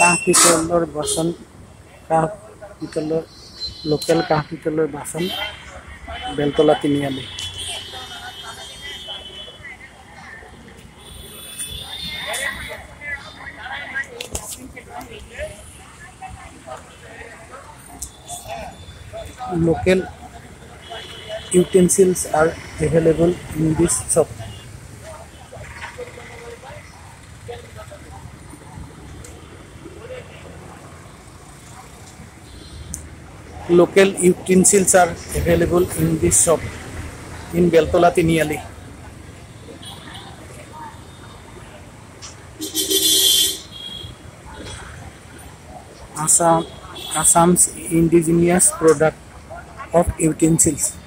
কাঁহ পিতলৰ বাচন, কাঁহ পিতলৰ লোকেল কাঁহ পিতলৰ বাচন বেলতলা তিনিআলি local utensils are available in this shop. Local utensils are available in this shop in Beltola Tiniali. Assam Assam's indigenous product of utensils.